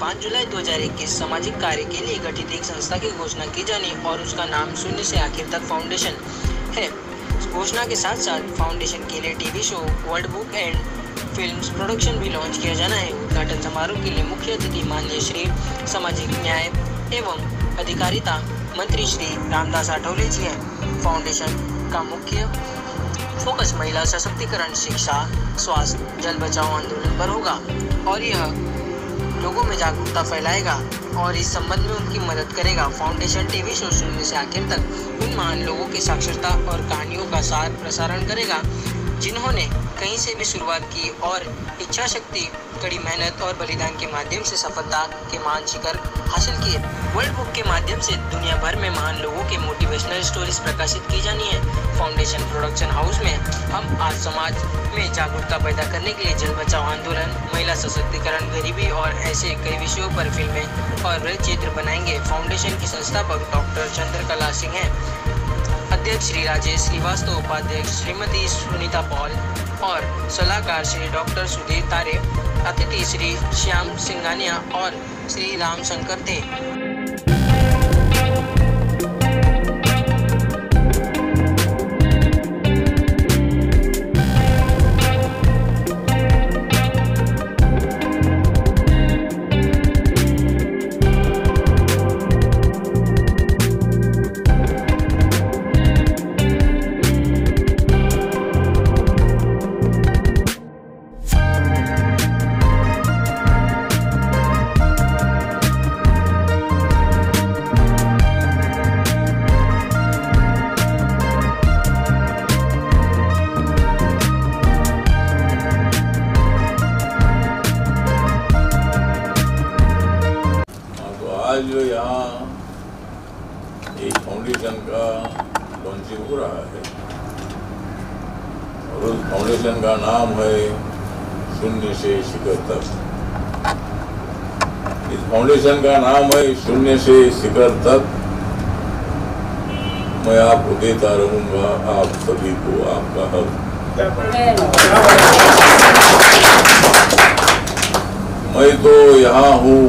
5 जुलाई 2021 सामाजिक कार्य के लिए गठित एक संस्था की घोषणा की जानी और उसका नाम शून्य से आखिर तक फाउंडेशन है। घोषणा के साथ साथ फाउंडेशन के लिए TV show world book and films production भी लॉन्च किया जाना है। उद्घाटन समारोह के लिए मुख्य अतिथि माननीय श्री सामाजिक न्याय एवं अधिकारिता मंत्री श्री रामदास आठवले जी हैं। फाउंडेशन का मुख्य फोकस महिला सशक्तिकरण, शिक्षा, स्वास्थ्य, जल बचाओ आंदोलन पर होगा और यह लोगों में जागरूकता फैलाएगा और इस संबंध में उनकी मदद करेगा। फाउंडेशन टीवी शो शून्य से आखिर तक उन महान लोगों की साक्षरता और कहानियों का सार प्रसारण करेगा, जिन्होंने कहीं से भी शुरुआत की और इच्छा शक्ति कड़ी मेहनत और बलिदान के माध्यम से सफलता के मान शिखर हासिल किए। वर्ल्ड बुक के माध्यम से दुनिया भर में महान लोगों के मोटिवेशनल स्टोरीज प्रकाशित की जानी है। फाउंडेशन प्रोडक्शन हाउस में हम आज समाज में जागरूकता पैदा करने के लिए जल बचाओ आंदोलन, महिला सशक्तिकरण, गरीबी और ऐसे कई विषयों पर फ़िल्में और चित्र बनाएँगे। फाउंडेशन की संस्थापक डॉक्टर चंद्रकला सिंह हैं। अध्यक्ष श्री राजेश श्रीवास्तव, उपाध्यक्ष श्रीमती सुनीता पॉल और सलाहकार श्री डॉक्टर सुधीर तारे, अतिथि श्री श्याम सिंघानिया और श्री राम शंकर थे। का लॉन्चिंग हो रहा है। और उस फाउंडेशन का नाम है शून्य से शिखर तक इस फाउंडेशन का नाम है शून्य से शिखर तक मैं आपको देता रहूँगा, आप सभी को आपका हक। मैं तो यहाँ हूँ,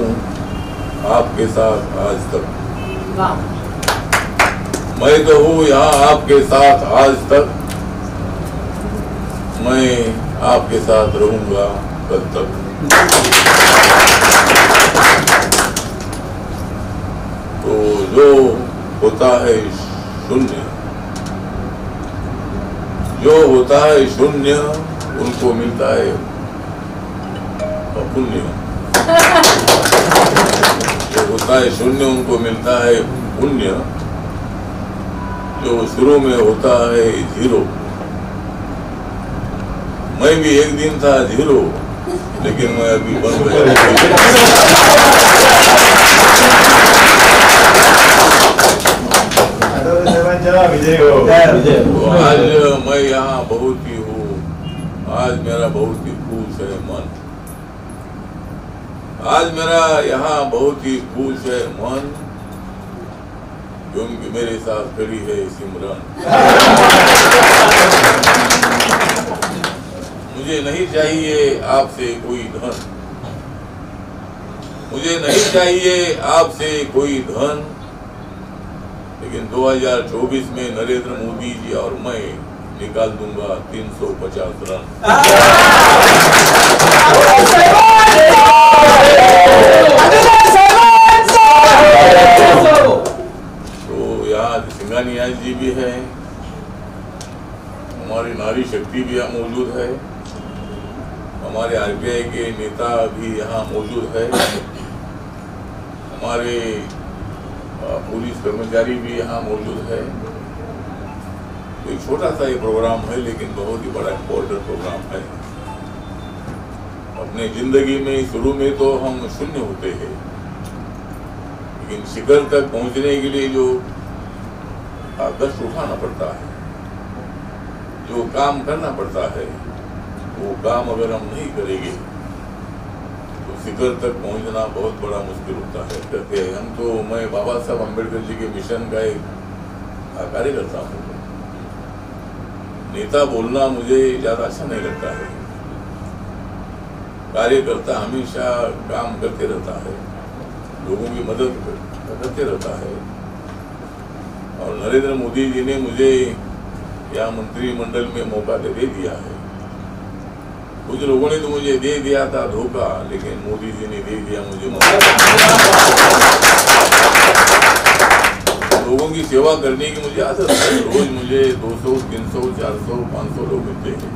आपके साथ आज तक। मैं तो हूँ यहाँ आपके साथ आज तक। मैं आपके साथ रहूँगा कल तक। तो जो होता है शून्य। जो होता है शून्य, उनको मिलता है पुण्य जो होता है शून्य, उनको मिलता है पुण्य। जो शुरू में होता है ज़ीरो। मैं भी एक दिन था ज़ीरो, लेकिन मैं अभी बन आज मैं यहाँ बहुत ही हूँ। आज मेरा बहुत ही खुश है मन। आज मेरा यहाँ बहुत ही खुश है मन। क्योंकि मेरे साथ खड़ी है सिमरन मुझे नहीं चाहिए आपसे कोई धन। मुझे नहीं चाहिए आपसे कोई धन। लेकिन 2024 में नरेंद्र मोदी जी और मैं निकाल दूँगा 350 रन। तो यहाँ सिंगानिया जी भी है। हमारी नारी शक्ति भी यहाँ मौजूद है। हमारे आरबीआई के नेता भी यहाँ मौजूद है। हमारे पुलिस कर्मचारी भी यहाँ मौजूद है। एक छोटा सा ये प्रोग्राम है, लेकिन बहुत ही बड़ा इम्पोर्टेंट प्रोग्राम है। अपने ज़िंदगी में, शुरू में तो हम शून्य होते हैं। लेकिन शिखर तक पहुँचने के लिए जो आ, कष्ट उठाना पड़ता है। जो काम करना पड़ता है वो काम अगर हम नहीं करेंगे तो शिखर तक पहुँचना बहुत बड़ा मुश्किल होता है। कहते हैं हम तो मैं बाबा साहब अंबेडकर जी के मिशन का एक कार्यकर्ता हूँ। नेता बोलना मुझे ज़्यादा अच्छा नहीं लगता है। कार्यकर्ता हमेशा काम करते रहता है लोगों की मदद करते रहता है। और नरेंद्र मोदी जी ने मुझे यहाँ मंत्रिमंडल में मौका दे दिया है। कुछ लोगों ने तो मुझे दे दिया था धोखा लेकिन मोदी जी ने दे दिया मुझे मौका। लोगों की सेवा करने की मुझे आदत है। रोज मुझे 200, 300, 400, 500 लोग मिलते हैं।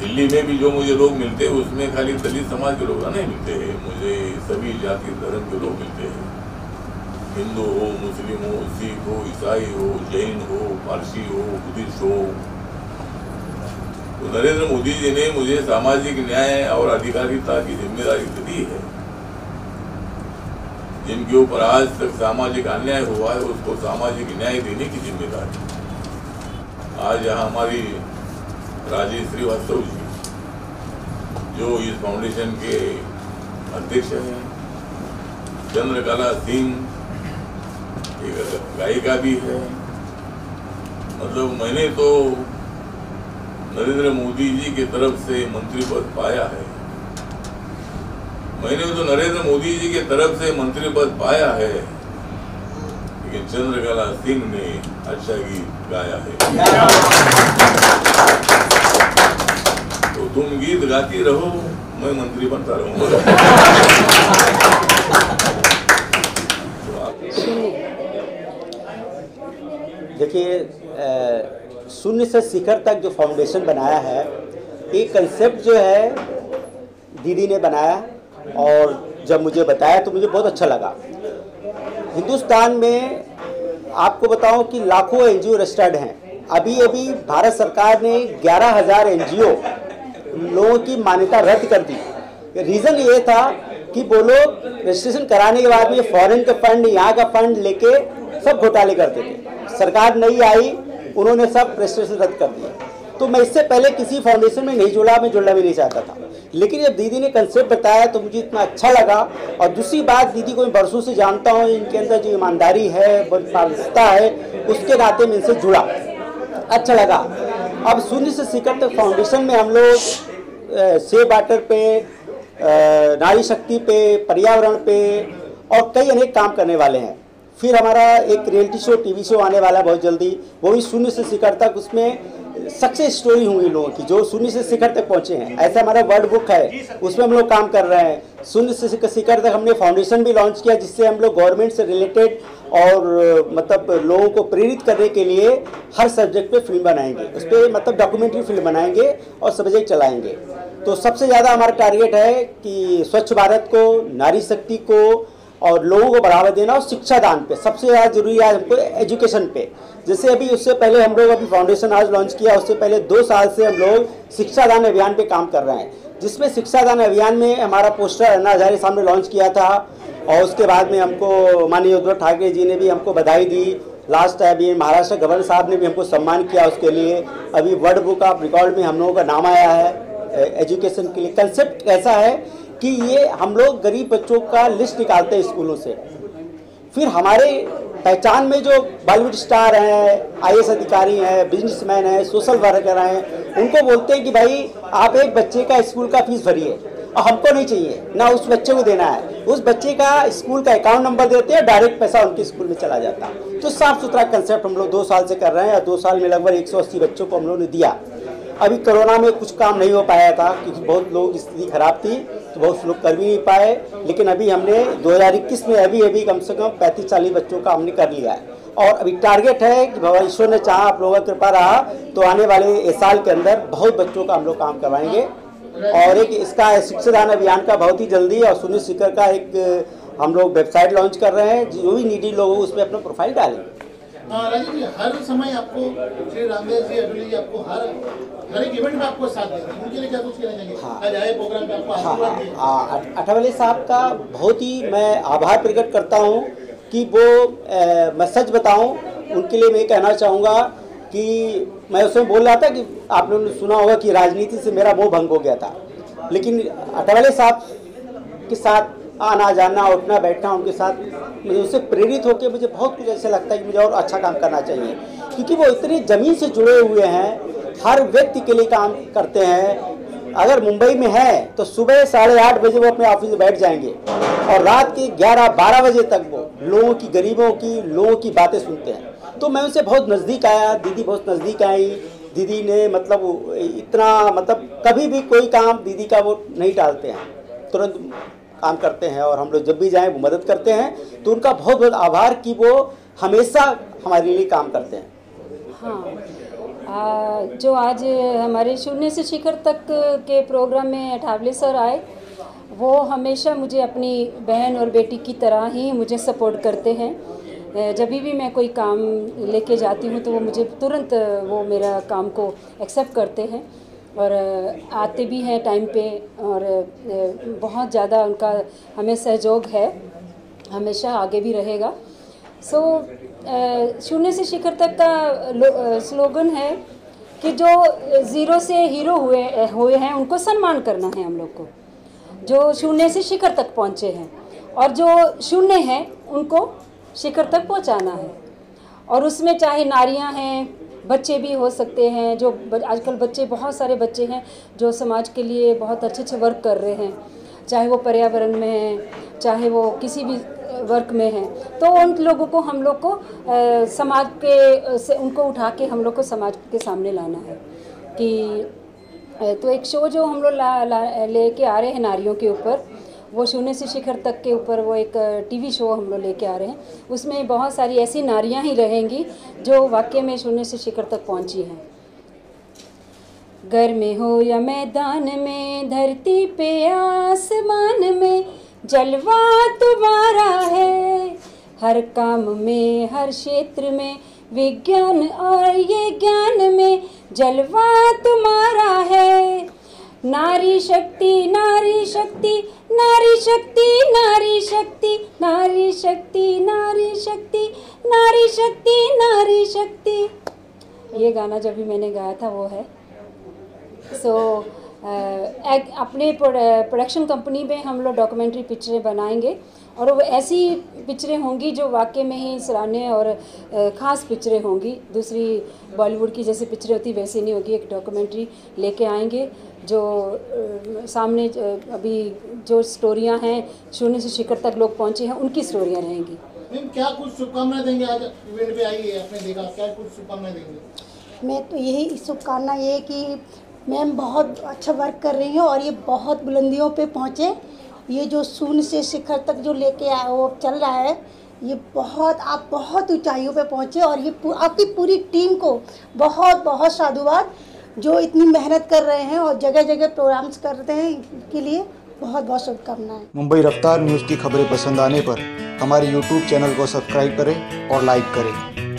दिल्ली में भी जो मुझे लोग मिलते हैं उसमें खाली दलित समाज के लोग नहीं मिलते हैं। मुझे सभी जाति धर्म के लोग मिलते हैं। हिंदू हो, मुस्लिम हो, सिख हो, ईसाई हो, जैन हो, पारसी हो, बुद्धिस्ट हो। तो नरेंद्र मोदी जी ने मुझे सामाजिक न्याय और अधिकारिता की ज़िम्मेदारी दी है। जिनके ऊपर आज तक सामाजिक अन्याय हुआ है, उसको सामाजिक न्याय देने की ज़िम्मेदारी। आज यहाँ हमारी राजेश श्रीवास्तव जी, जो इस फाउंडेशन के अध्यक्ष हैं, चंद्रकला सिंह एक गायिका भी है। मतलब मैंने तो नरेंद्र मोदी जी की तरफ़ से मंत्री पद पाया है। मैंने तो नरेंद्र मोदी जी की तरफ़ से मंत्री पद पाया है। लेकिन चंद्रकला सिंह ने अच्छा गीत गाया है। तो तुम गीत गाती रहो, मैं मंत्री बनता रहूँगा। देखिए शून्य से शिखर तक जो फाउंडेशन बनाया है, ये कंसेप्ट जो है, दीदी ने बनाया और जब मुझे बताया तो मुझे बहुत अच्छा लगा। हिंदुस्तान में आपको बताऊँ कि लाखों एन जी रजिस्टर्ड हैं। अभी अभी भारत सरकार ने ग्यारह हज़ार एनजीओ लोगों की मान्यता रद्द कर दी। रीज़न ये था कि लोग रजिस्ट्रेशन कराने के बाद में फॉरेन का फंड यहाँ का फंड लेके सब घोटाले करते थे। सरकार नहीं आई, उन्होंने सब रजिस्ट्रेशन रद्द कर दिया। तो मैं इससे पहले किसी फाउंडेशन में नहीं जुड़ा, मैं जुड़ना भी नहीं चाहता था। लेकिन जब दीदी ने कंसेप्ट बताया तो मुझे इतना अच्छा लगा। और दूसरी बात, दीदी को मैं बरसों से जानता हूँ, इनके अंदर जो ईमानदारी है पारदर्शिता है, उसके नाते में इनसे जुड़ा। अच्छा लगा। अब शून्य से शिखर तक फाउंडेशन में हम लोग सेब वाटर पे नारी शक्ति पे, पर्यावरण पे और कई अनेक काम करने वाले हैं। फिर हमारा एक रियलिटी शो टीवी शो आने वाला है बहुत जल्दी। वो भी शून्य से शिखर तक उसमें सक्सेस स्टोरी होंगी लोगों की, जो शून्य से शिखर तक पहुँचे हैं। ऐसा हमारा वर्ड बुक है, उसमें हम लोग काम कर रहे हैं। शून्य से शिखर तक हमने फाउंडेशन भी लॉन्च किया, जिससे हम लोग गवर्नमेंट से रिलेटेड और मतलब लोगों को प्रेरित करने के लिए हर सब्जेक्ट पे फ़िल्म बनाएँगे। उस पर मतलब डॉक्यूमेंट्री फ़िल्म बनाएँगे और सब्जेक्ट चलाएँगे। तो सबसे ज़्यादा हमारा टारगेट है कि स्वच्छ भारत को, नारी शक्ति को और लोगों को बढ़ावा देना और शिक्षा दान पे। सबसे ज़्यादा ज़रूरी है हमको एजुकेशन पे। जैसे अभी उससे पहले हम लोग अभी फाउंडेशन आज लॉन्च किया, उससे पहले दो साल से हम लोग शिक्षा दान अभियान पे काम कर रहे हैं। जिसमें शिक्षा दान अभियान में हमारा पोस्टर अन्ना हजारे सामने लॉन्च किया था और उसके बाद में हमको माननीय उद्धव ठाकरे जी ने भी हमको बधाई दी। लास्ट अभी महाराष्ट्र गवर्नर साहब ने भी हमको सम्मान किया उसके लिए। अभी वर्ल्ड बुक ऑफ़ रिकॉर्ड में हम लोगों का नाम आया है। एजुकेशन के लिए। कंसेप्ट ऐसा है कि ये हम लोग गरीब बच्चों का लिस्ट निकालते हैं स्कूलों से। फिर हमारे पहचान में जो बॉलीवुड स्टार हैं आई अधिकारी हैं बिजनेसमैन हैं सोशल वर्कर हैं, उनको बोलते हैं कि भाई, आप एक बच्चे का स्कूल का फ़ीस भरिए और हमको नहीं चाहिए, ना उस बच्चे को देना है। उस बच्चे का स्कूल का अकाउंट नंबर देते हैं डायरेक्ट पैसा उनके स्कूल में चला जाता। तो साफ़ सुथरा कंसेप्ट हम लोग दो साल से कर रहे हैं और दो साल में लगभग 180 बच्चों को हम लोग ने दिया। अभी कोरोना में कुछ काम नहीं हो पाया था, क्योंकि बहुत लोग स्थिति खराब थी तो बहुत लोग कर भी नहीं पाए। लेकिन अभी हमने 2021 में अभी अभी कम से कम पैंतीस चालीस बच्चों का हमने कर लिया है। और अभी टारगेट है कि भगवान ईश्वर ने चाहा आप लोगों का कृपा रहा तो आने वाले इस साल के अंदर बहुत बच्चों का हम लोग काम करवाएँगे। और एक इसका शिक्षादान अभियान का बहुत ही जल्दी और सुनील शिखर का एक हम लोग वेबसाइट लॉन्च कर रहे हैं, जो भी नीडी लोग उसमें अपना प्रोफ़ाइल डालेंगे। राजीव जी हर समय आपको श्री रामदेव जी अटली जी आपको हर हर एक इवेंट में आपको साथ देते हैं। उनके लिए क्या कुछ कहना चाहेंगे? हाँ। आज आए प्रोग्राम पे आपको हाँ आशीर्वाद हाँ अठावले साहब का बहुत ही मैं आभार प्रकट करता हूँ कि वो ए, मैं सच बताऊँ उनके लिए मैं कहना चाहूँगा कि मैं उसमें बोल रहा था कि आपने सुना होगा कि राजनीति से मेरा मोह भंग हो गया था। लेकिन अठावले साहब के साथ आना जाना, उठना, बैठना, उनके साथ मुझे उससे प्रेरित होकर मुझे बहुत कुछ ऐसा लगता है कि मुझे और अच्छा काम करना चाहिए। क्योंकि वो इतनी ज़मीन से जुड़े हुए हैं, हर व्यक्ति के लिए काम करते हैं। अगर मुंबई में है तो सुबह साढ़े आठ बजे वो अपने ऑफ़िस में बैठ जाएँगे। और रात के ग्यारह, बारह बजे तक वो लोगों की, गरीबों की, लोगों की बातें सुनते हैं। तो मैं उनसे बहुत नज़दीक आया, दीदी बहुत नज़दीक आई। दीदी ने मतलब इतना मतलब कभी भी कोई काम दीदी का वो नहीं टालते हैं। तुरंत काम करते हैं और हम लोग जब भी जाएँ वो मदद करते हैं। तो उनका बहुत बहुत आभार कि वो हमेशा हमारे लिए काम करते हैं। हाँ। आ, जो आज हमारे शून्य से शिखर तक के प्रोग्राम में अठावले सर आए वो हमेशा मुझे अपनी बहन और बेटी की तरह ही मुझे सपोर्ट करते हैं। जब भी मैं कोई काम लेके जाती हूँ तो वो मुझे तुरंत वो मेरा काम को एक्सेप्ट करते हैं। और आते भी हैं टाइम पे और बहुत ज़्यादा उनका हमें सहयोग है हमेशा आगे भी रहेगा। सो so, शून्य से शिखर तक का स्लोगन है कि जो ज़ीरो से हीरो हुए हुए हैं उनको सम्मान करना है हम लोग को। जो शून्य से शिखर तक पहुँचे हैं और जो शून्य हैं उनको शिखर तक पहुँचाना है। और उसमें चाहे नारियाँ हैं बच्चे भी हो सकते हैं जो आजकल बच्चे बहुत सारे बच्चे हैं जो समाज के लिए बहुत अच्छे अच्छे वर्क कर रहे हैं। चाहे वो पर्यावरण में हैं चाहे वो किसी भी वर्क में हैं। तो उन लोगों को हम लोग को आ, समाज के से उनको उठा के हम लोग को समाज के सामने लाना है कि तो एक शो जो हम लोग ला, ला लेके आ रहे हैं नारियों के ऊपर वो शून्य से शिखर तक के ऊपर वो एक टीवी शो हम लोग लेके आ रहे हैं। उसमें बहुत सारी ऐसी नारियाँ ही रहेंगी जो वाक्य में शून्य से शिखर तक पहुँची हैं। घर में हो या मैदान में, धरती पे, आसमान में, जलवा तुम्हारा है। हर काम में, हर क्षेत्र में, विज्ञान और ये ज्ञान में, जलवा तुम्हारा है। नारी शक्ति नारी शक्ति नारी शक्ति नारी शक्ति नारी शक्ति नारी शक्ति नारी शक्ति नारी शक्ति ये गाना जब भी मैंने गाया था वो है। सो so, अपने प्रोडक्शन कंपनी में हम लोग डॉक्यूमेंट्री पिक्चरें बनाएँगे। और वो ऐसी पिक्चरें होंगी जो वाकई में ही सराहने और ख़ास पिक्चरें होंगी। दूसरी बॉलीवुड की जैसी पिक्चरें होती वैसी नहीं होगी एक डॉक्यूमेंट्री लेके आएँगे जो सामने अभी जो स्टोरियाँ हैं शून्य से शिखर तक लोग पहुँचे हैं उनकी स्टोरियाँ रहेंगी। क्या कुछ शुभकामनाएँ देंगे? आज इवेंट पे आई है आपने देखा क्या कुछ शुभकामनाएँ देंगे? मैं तो यही शुभकामना ये कि मैम बहुत अच्छा वर्क कर रही हूँ और ये बहुत बुलंदियों पे पहुँचे। ये जो शून्य से शिखर तक जो लेके आए, वो चल रहा है, ये बहुत, आप बहुत ऊंचाइयों पे पहुँचे और ये आपकी पूरी टीम को बहुत बहुत साधुवाद, जो इतनी मेहनत कर रहे हैं और जगह जगह प्रोग्राम्स करते हैं के लिए बहुत बहुत शुभकामनाएँ। मुंबई रफ्तार न्यूज़ की खबरें पसंद आने पर हमारे यूट्यूब चैनल को सब्सक्राइब करें और लाइक करें।